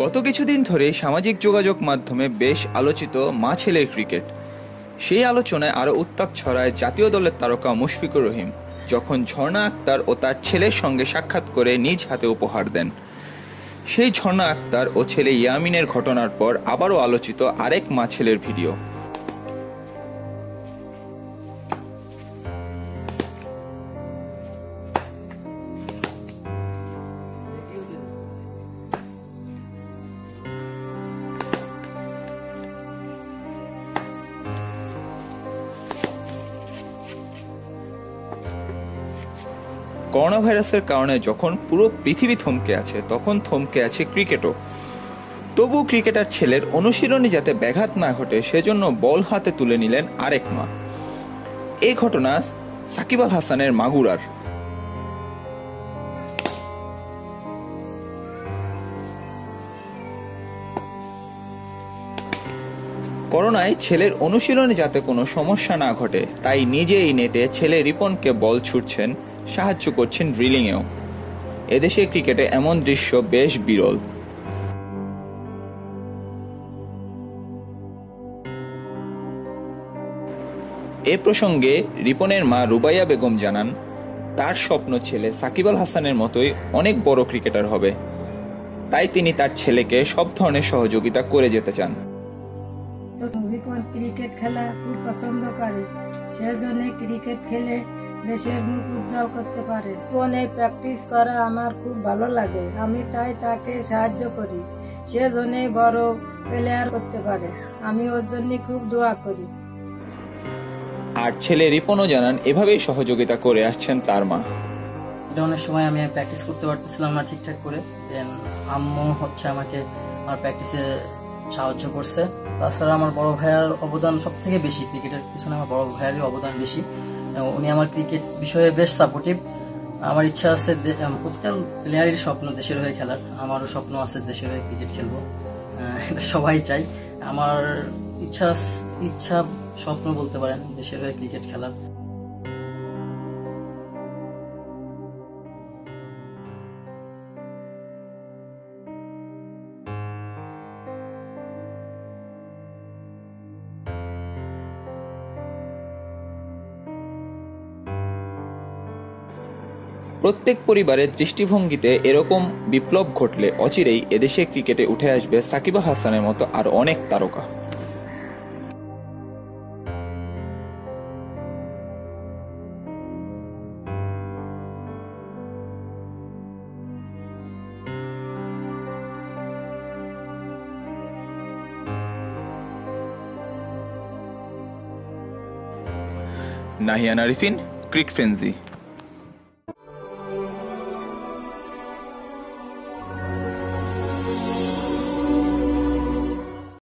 গত কিছুদিন ধরে সামাজিক যোগাযোগ মাধ্যমে বেশ আলোচিত মা ছেলের ক্রিকেট। সেই আলোচনায় আরও উত্তাপ ছড়ায় জাতীয় দলের তারকা মুশফিকুর রহিম, যখন ঝর্ণা আক্তার ও তার ছেলের সঙ্গে সাক্ষাৎ করে নিজ হাতে উপহার দেন। সেই ঝর্ণা আক্তার ও ছেলে ইয়ামিনের ঘটনার পর আবারও আলোচিত আরেক মা ছেলের ভিডিও। করোনা ভাইরাসের কারণে যখন পুরো পৃথিবী থমকে আছে, তখন থমকে আছে ক্রিকেটও। তবু ক্রিকেটার ছেলের অনুশীলনে যাতে ব্যাঘাত না ঘটে, সেজন্য বল হাতে তুলে নিলেন আরেক মা। এই ঘটনা সাকিব আল হাসানের মাগুরার। করোনায় ছেলের অনুশীলনে যাতে কোনো সমস্যা না ঘটে, তাই নিজেই নেটে ছেলে রিপনকে বল ছুটছেন সাহায্য করছেন ড্রিলিংয়েও এদেশে ক্রিকেটে এমন দৃশ্য বেশ বিরল। এ প্রসঙ্গে রিপনের মা রুবাইয়া বেগম জানান, তার স্বপ্ন ছেলে সাকিব আল হাসানের মতোই অনেক বড় ক্রিকেটার হবে। তাই তিনি তার ছেলেকে সব ধরনের সহযোগিতা করে যেতে চান। ক্রিকেট খেলা খুব পছন্দ করে। সেজন্য ক্রিকেট খেলে দেশের মুখ উজ্জ্বল করতে পারে। রিপনে প্র্যাকটিস করা আমার খুব ভালো লাগে। আমি তাই তাকে সাহায্য করি। সেজন্যই বড় প্লেয়ার করতে পারে। আমি ওর জন্য খুব দোয়া করি। আর ছেলে রিপনও জানান এভাবেই সহযোগিতা করে আসছেন তার মা। লকডাউনের সময় আমি প্র্যাকটিস করতে পারতেছিলাম না ঠিকঠাক করে। দেন আম্মু হচ্ছে আমাকে আমার প্র্যাকটিসে সাহায্য করছে। তাছাড়া আমার বড় ভাইয়ার অবদান সব থেকে বেশি ক্রিকেটের পিছনে আমার বড় ভাইয়ারই অবদান বেশি। উনি আমার ক্রিকেট বিষয়ে বেশ সাপোর্টিভ আমার ইচ্ছা আছে প্রতিটা প্লেয়ারের স্বপ্ন দেশের হয়ে খেলার। আমারও স্বপ্ন আছে দেশের হয়ে ক্রিকেট খেলব। এটা সবাই চাই আমার ইচ্ছা ইচ্ছা স্বপ্ন বলতে পারেন, দেশের হয়ে ক্রিকেট খেলার। প্রত্যেক পরিবারের দৃষ্টিভঙ্গিতে এরকম বিপ্লব ঘটলে অচিরেই এদেশে ক্রিকেটে উঠে আসবে সাকিব হাসানের মতো আর অনেক তারকা। নাহিয়ান আরিফিন, ক্রিক ফ্রেন্সি